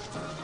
first time.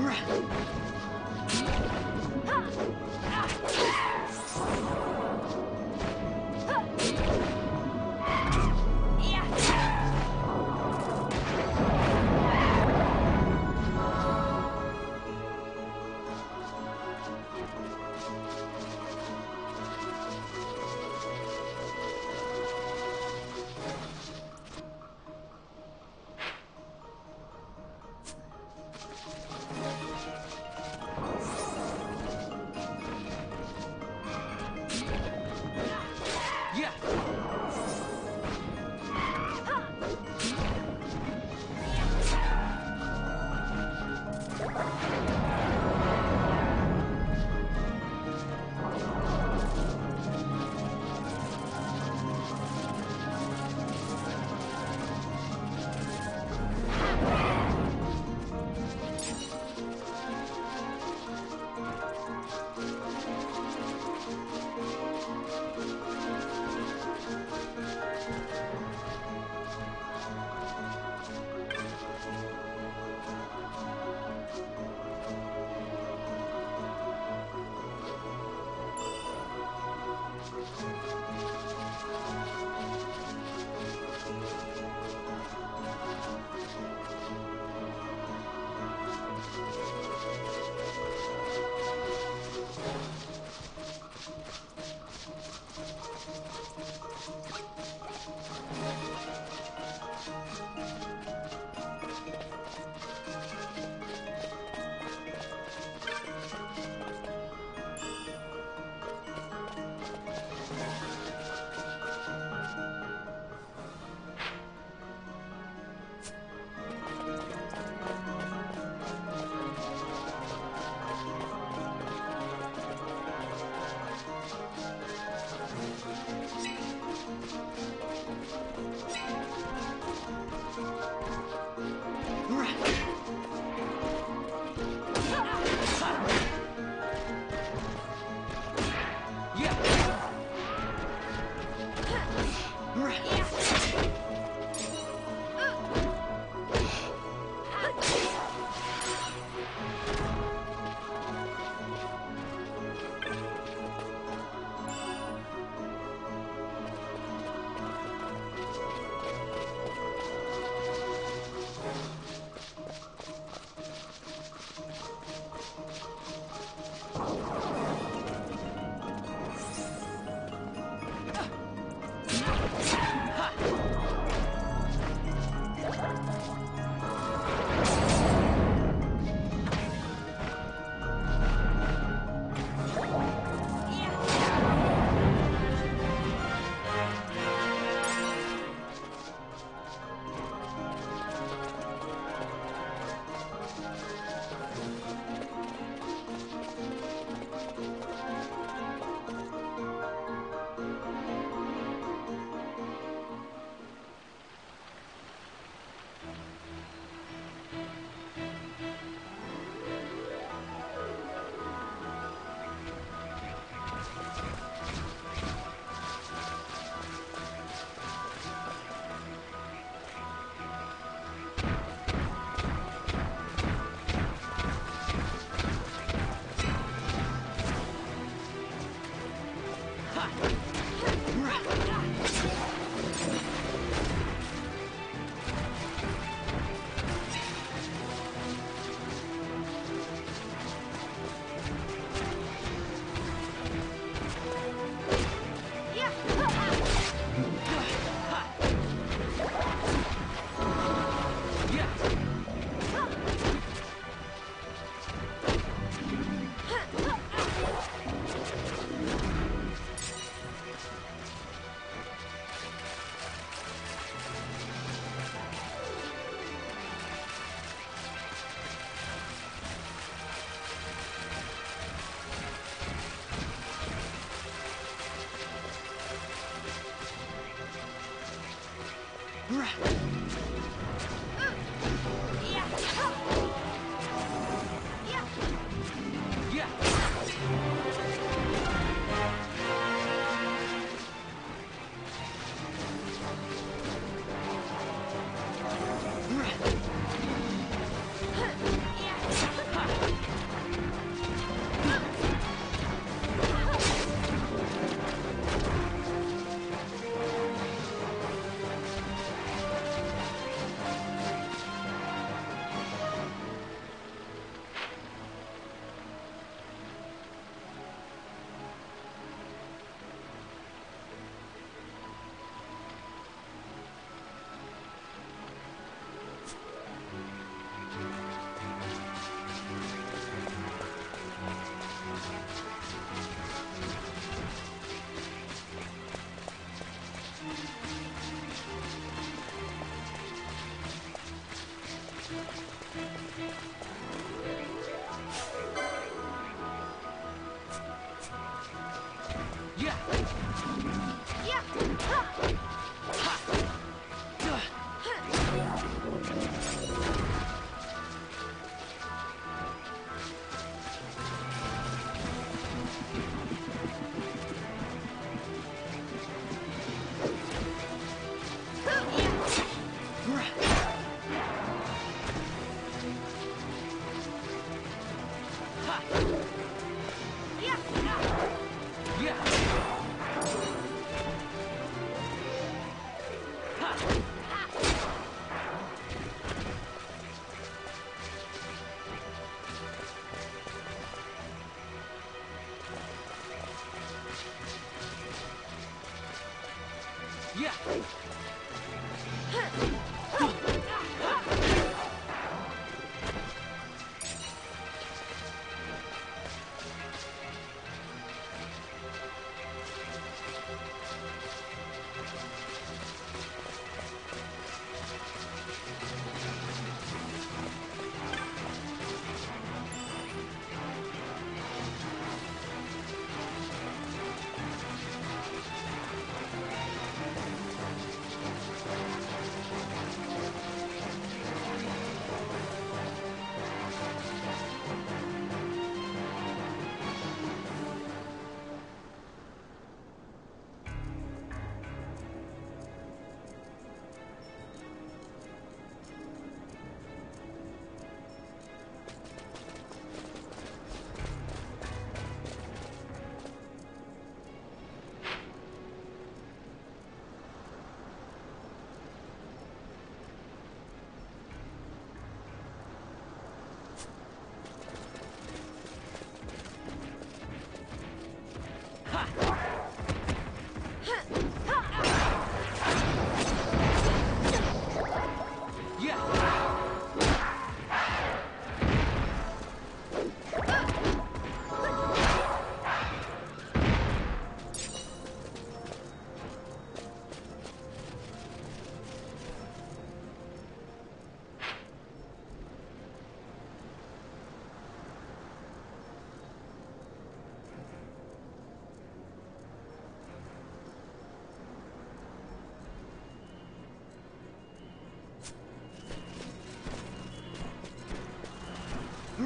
Ha!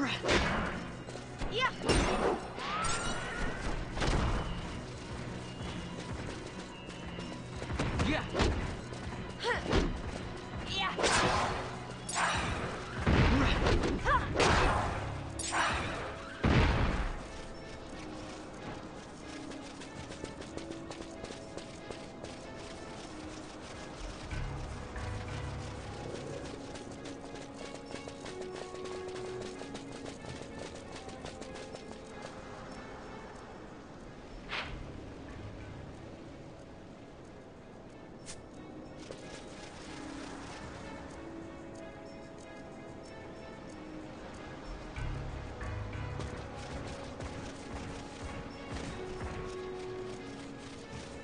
Yeah.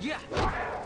Yeah.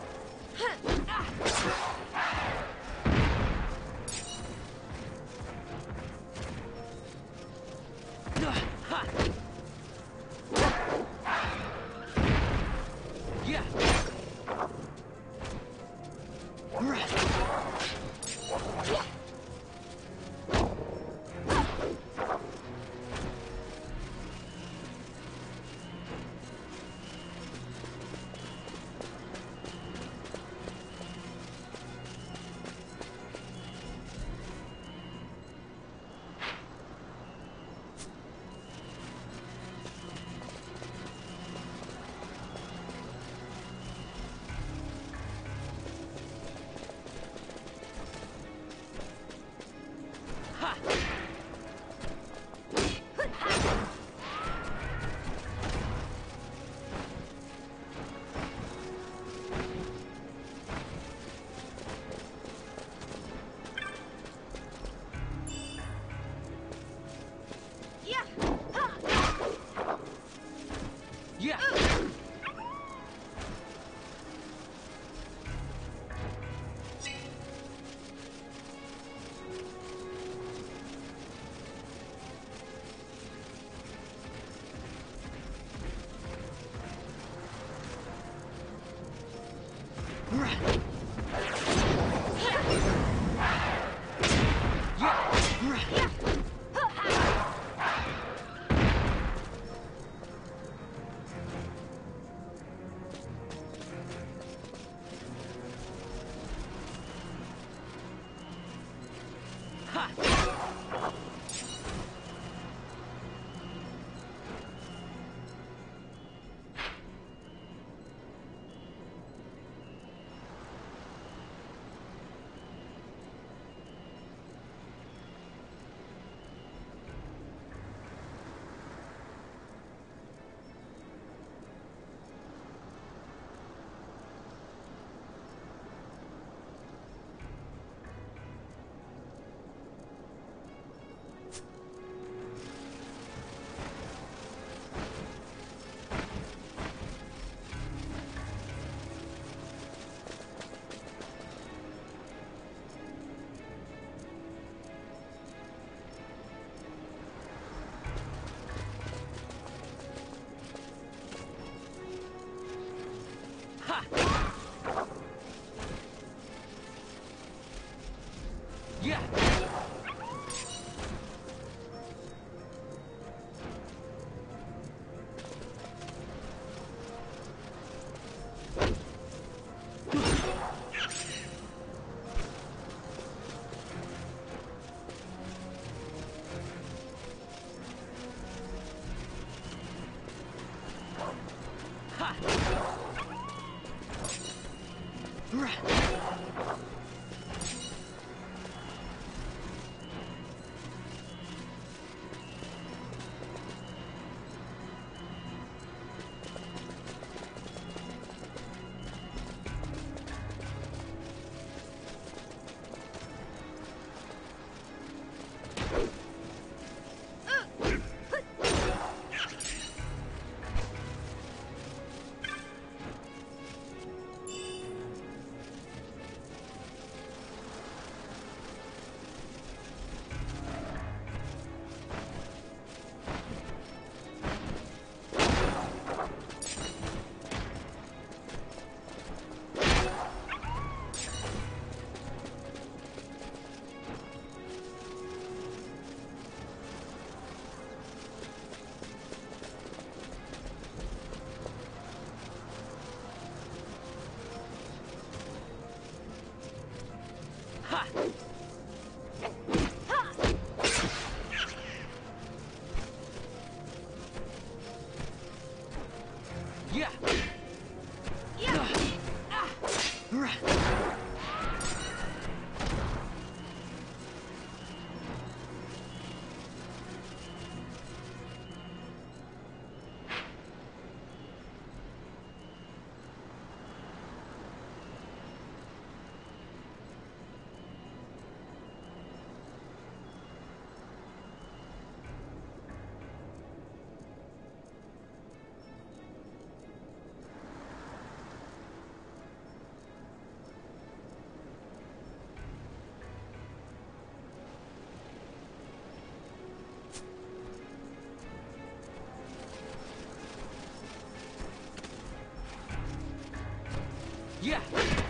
Yeah.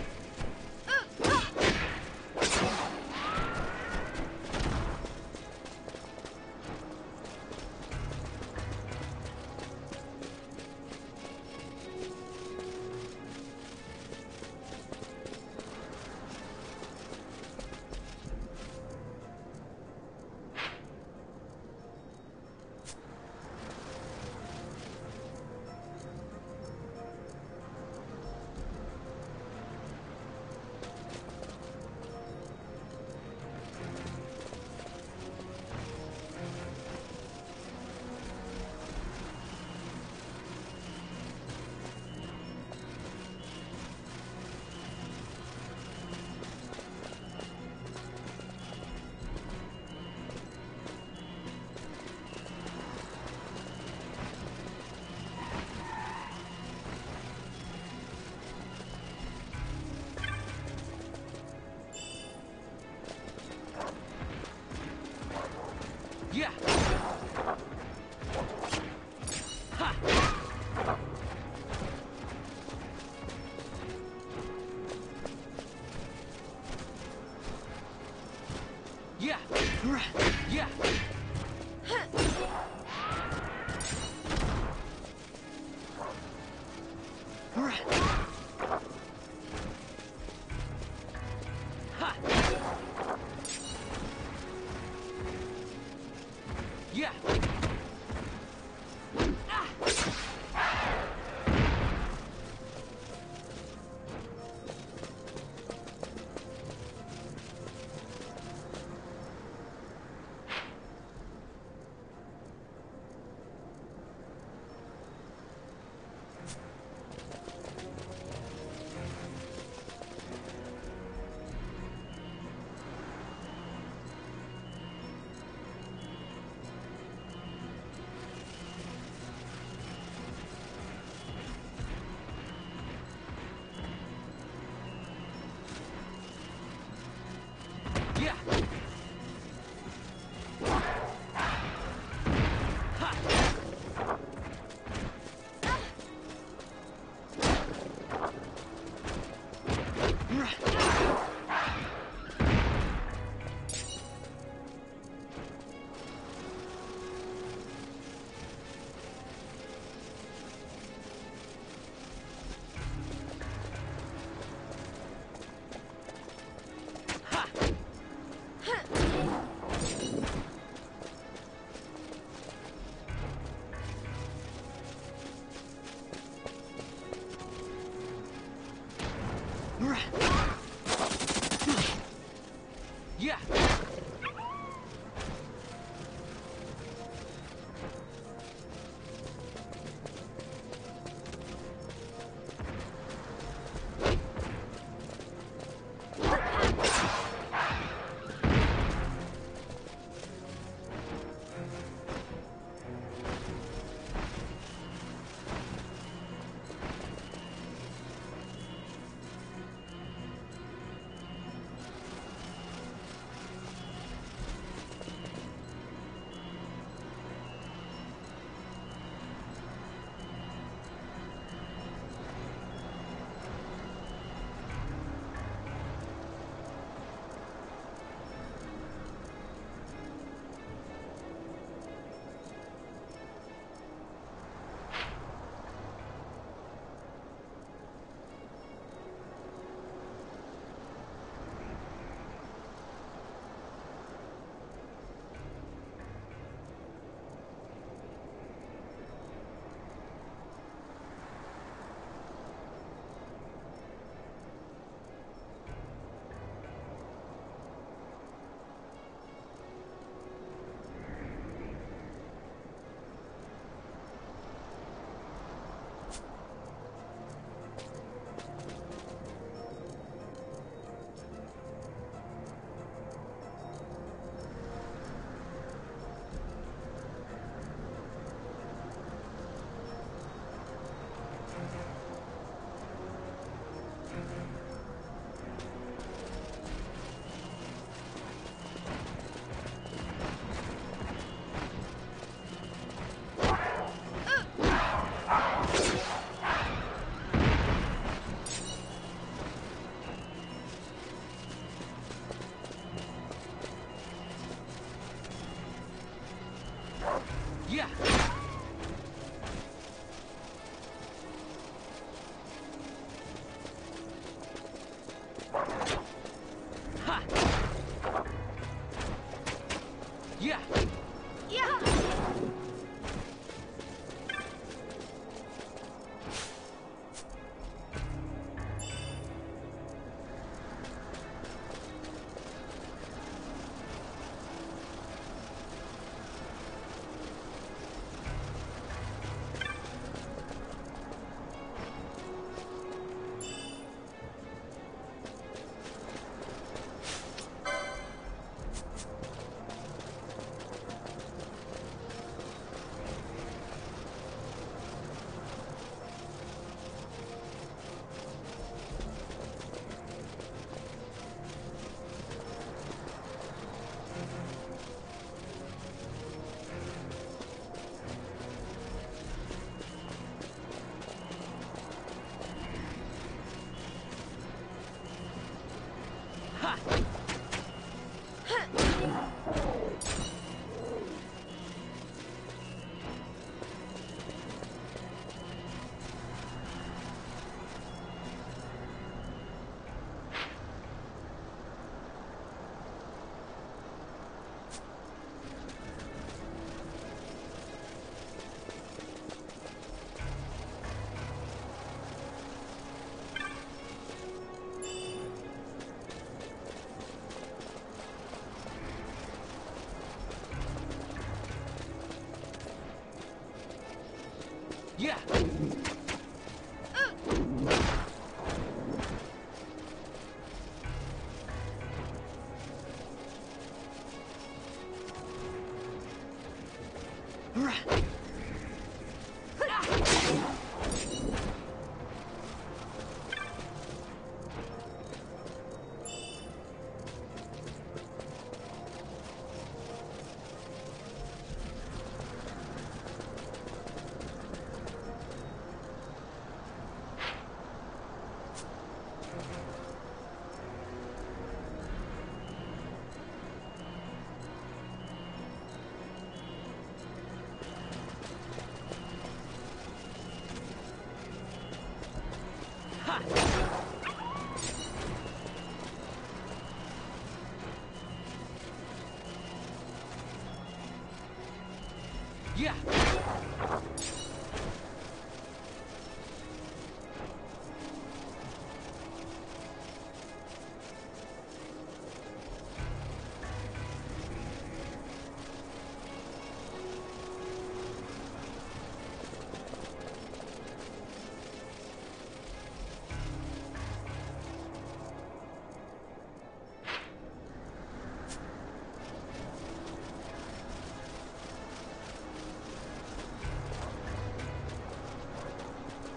Yeah.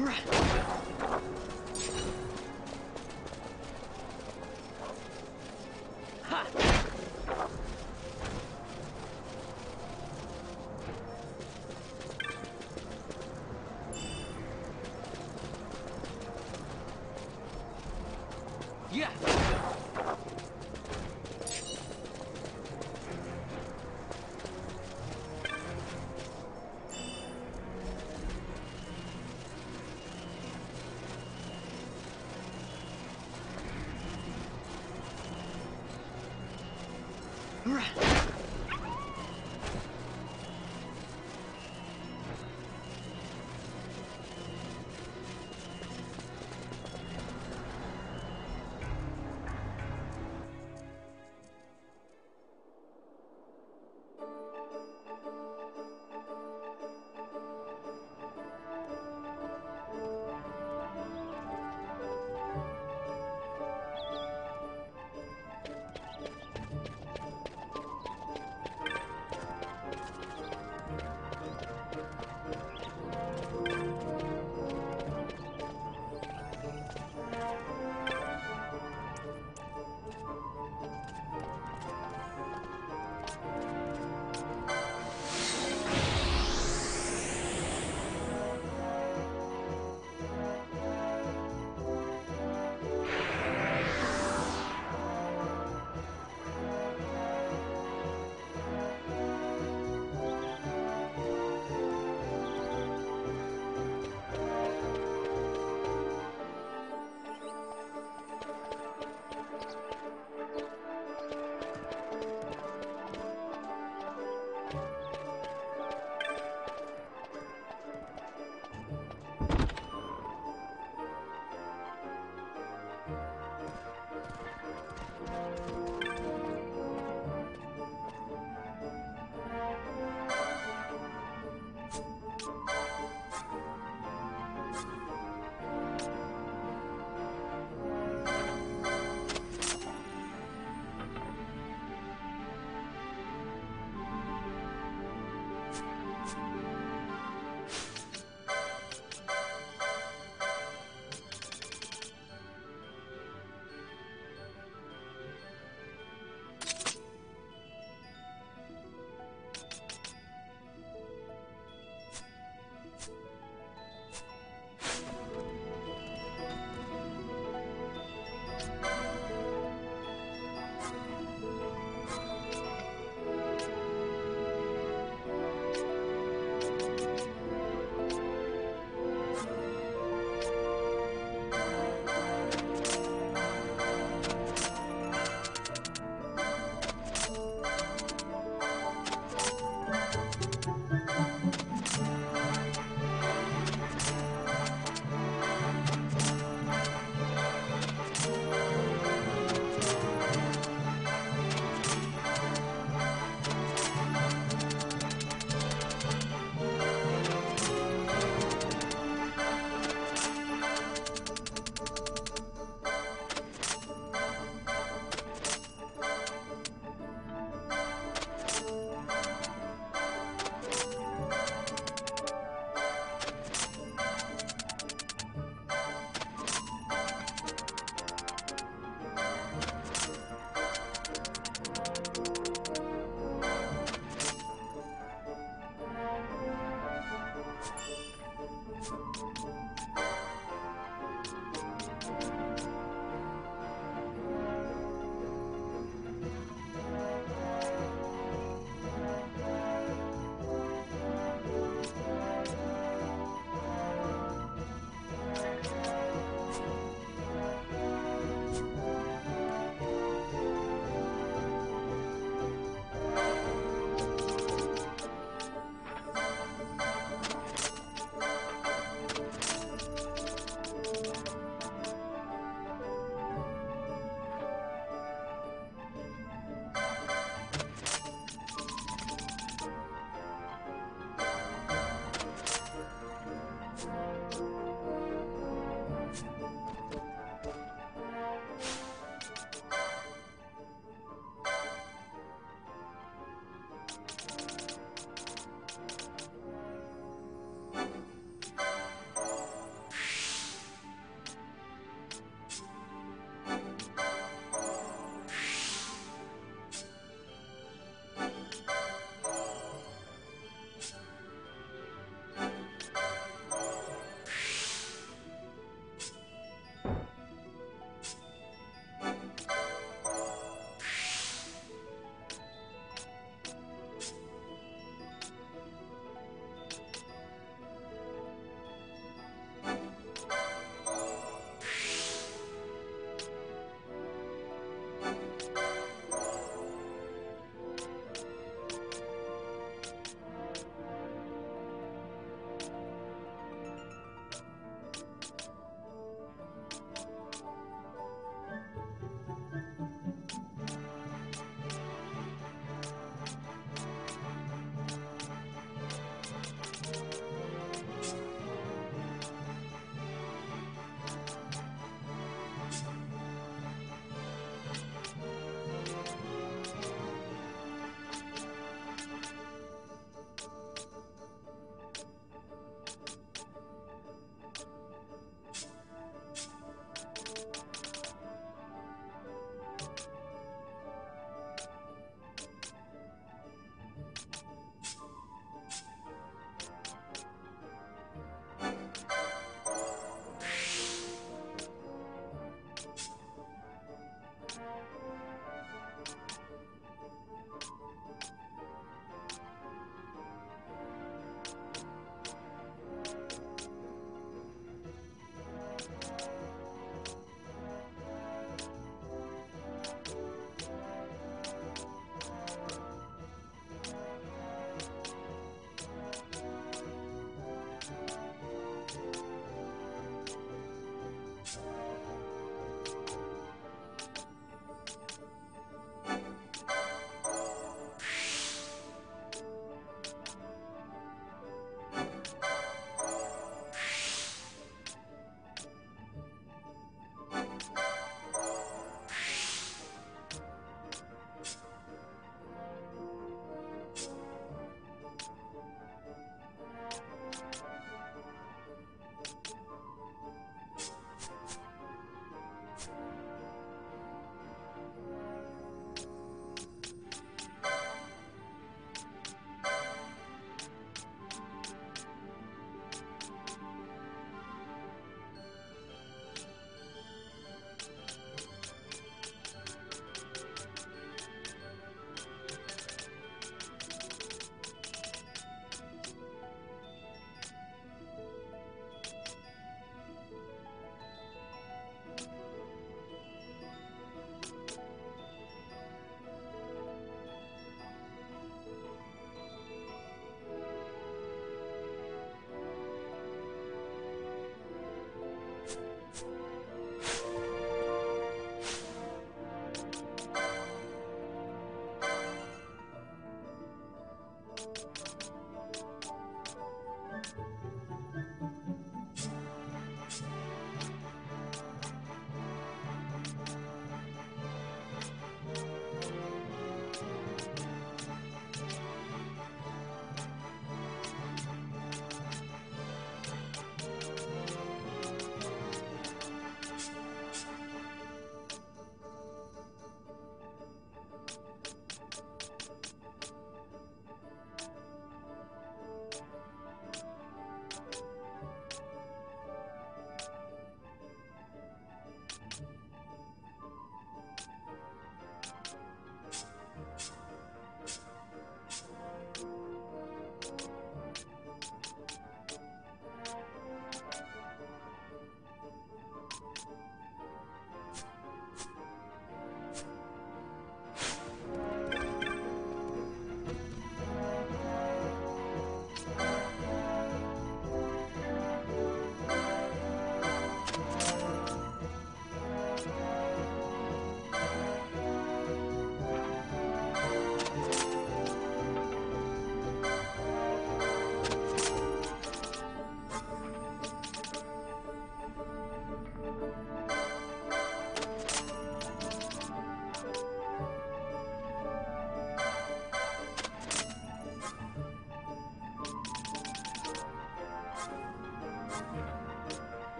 Right.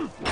Hmm.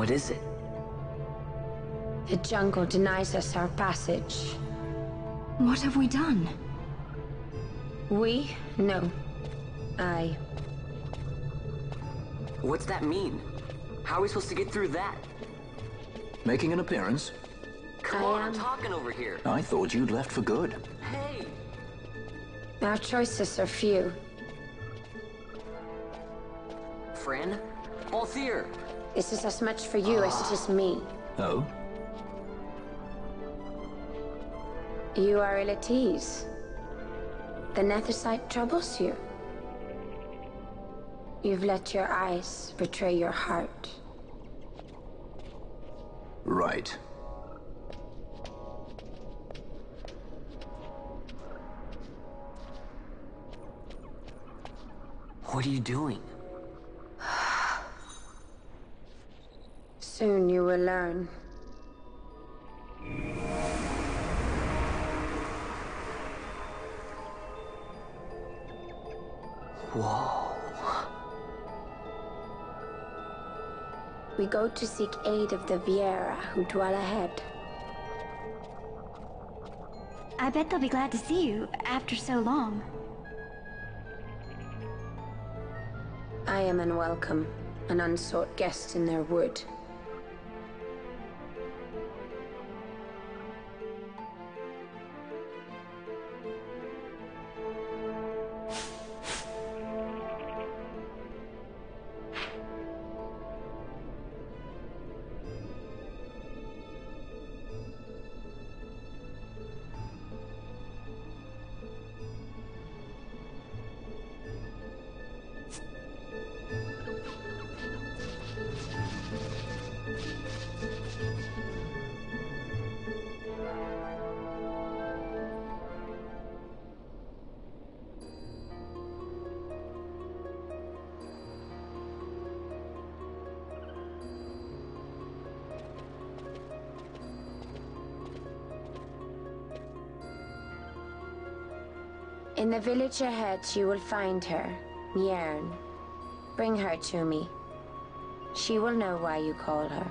What is it? The jungle denies us our passage. What have we done? We? No. I. What's that mean? How are we supposed to get through that? Making an appearance? Come I on, I'm am- talking over here. I thought you'd left for good. Hey! Our choices are few. This is as much for you as it is me. Oh? You are ill at ease. The Nethicite troubles you. You've let your eyes betray your heart. Right. What are you doing? Soon you will learn. Whoa. We go to seek aid of the Viera who dwell ahead. I bet they'll be glad to see you after so long. I am unwelcome, an unsought guest in their wood. Village ahead, you will find her, Mjrn. Bring her to me. She will know why you call her.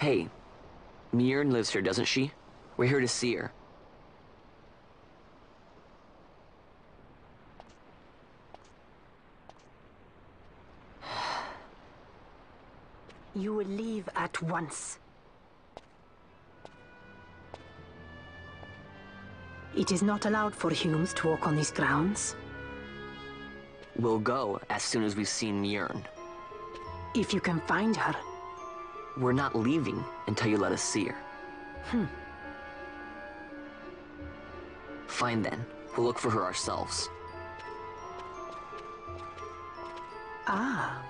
Hey, Mjrn lives here, doesn't she? We're here to see her. You will leave at once. It is not allowed for humans to walk on these grounds. We'll go as soon as we've seen Mjrn. If you can find her, We're not leaving until you let us see her. Hmm. Fine then. We'll look for her ourselves. ah,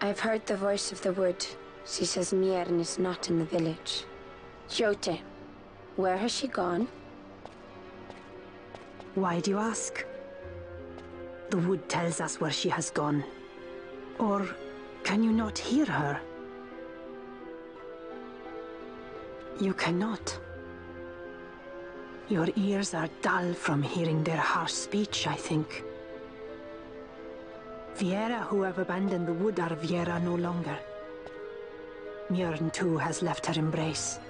I've heard the voice of the wood. She says Mjrn is not in the village. Jote, where has she gone? why do you ask? The wood tells us where she has gone. Or can you not hear her? You cannot. Your ears are dull from hearing their harsh speech, I think. Viera who have abandoned the wood are Viera no longer. Mjrn too has left her embrace.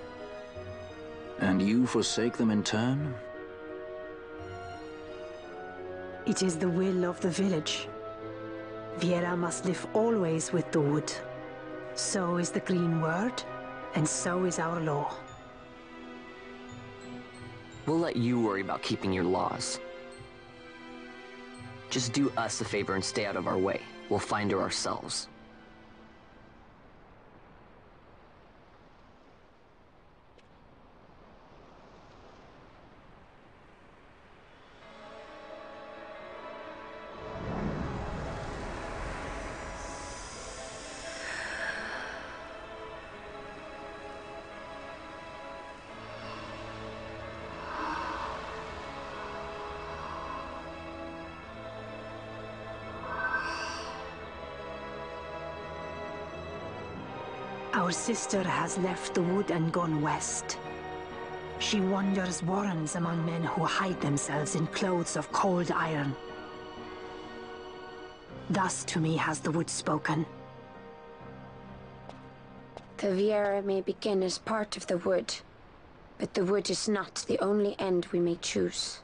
And you forsake them in turn? It is the will of the village. Viera must live always with the wood. So is the green word, and so is our law. We'll let you worry about keeping your laws. Just do us a favor and stay out of our way. We'll find her ourselves. Sister has left the wood and gone west. She wanders warrens among men who hide themselves in clothes of cold iron. Thus to me has the wood spoken. The Viera may begin as part of the wood, but the wood is not the only end we may choose.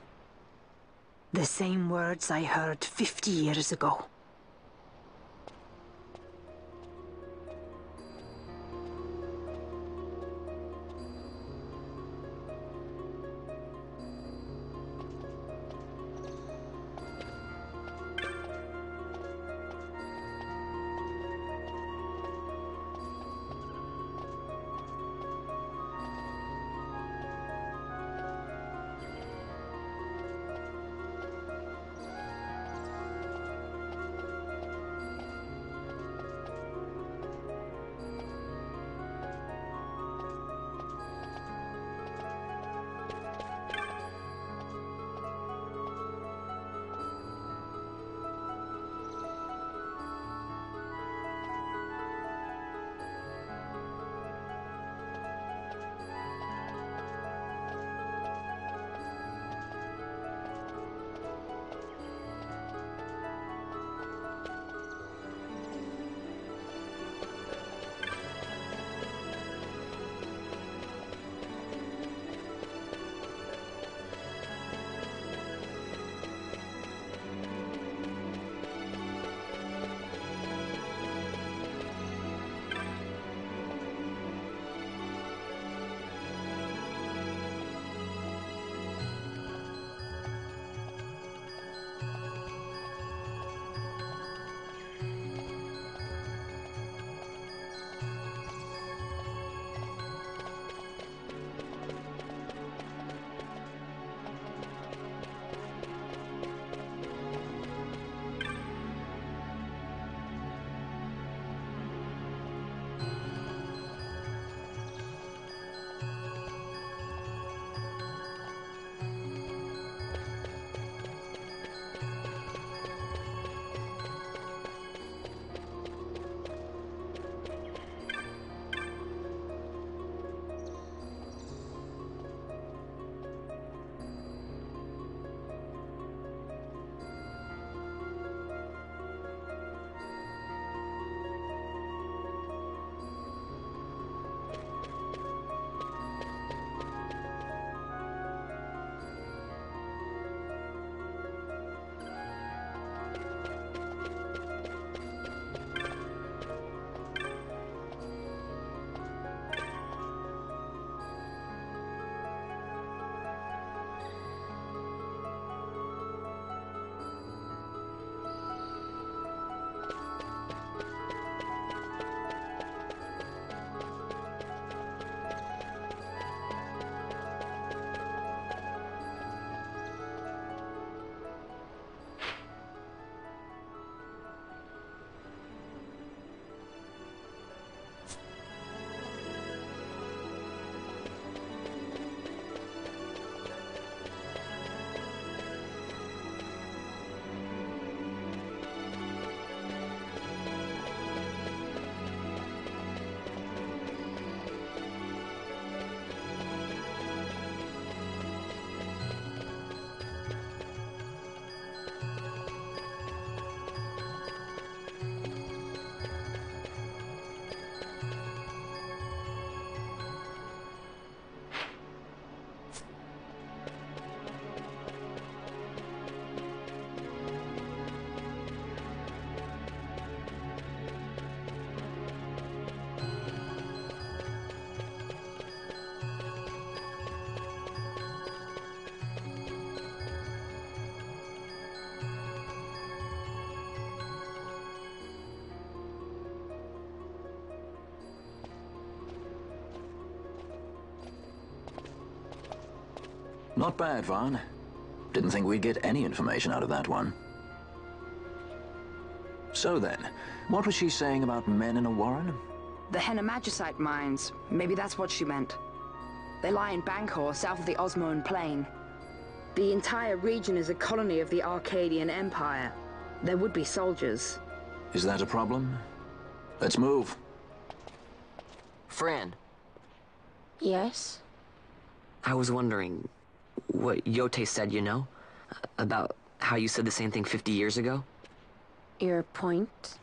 The same words I heard 50 years ago. Not bad, Vaan. Didn't think we'd get any information out of that one. So then, what was she saying about men in a warren? The Henne Magicite mines. Maybe that's what she meant. They lie in Bancour, south of the Ozmone Plain. The entire region is a colony of the Archadian Empire. There would be soldiers. Is that a problem? Let's move. Fran, Yes? I was wondering what Jote said, you know? About how you said the same thing 50 years ago? Your point?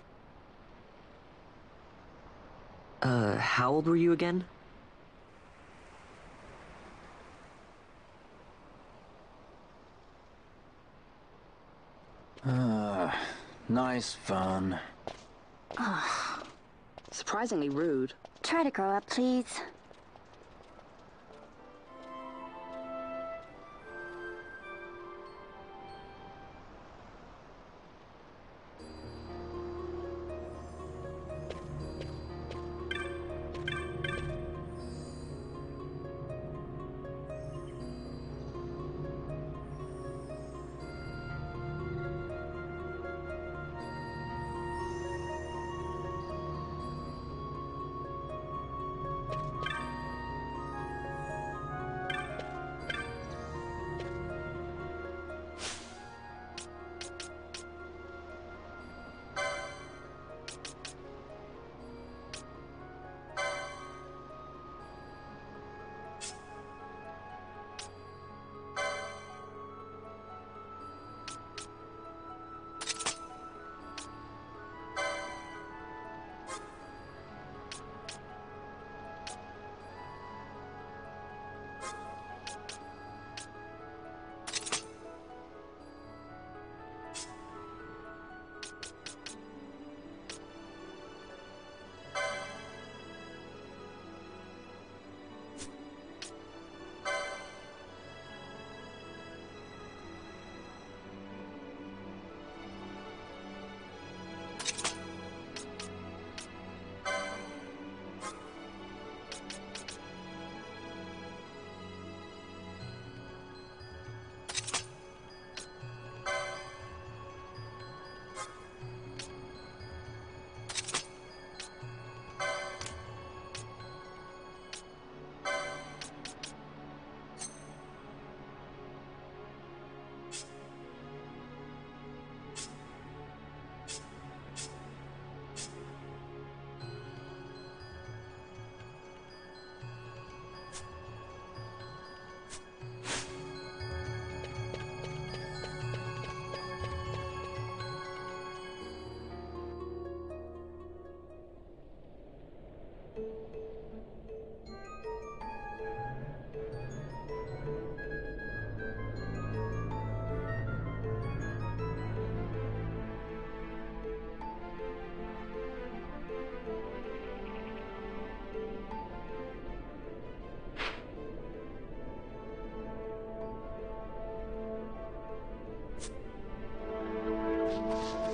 Uh, how old were you again? Ah, nice fun. Surprisingly rude. Try to grow up, please.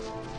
Hmm.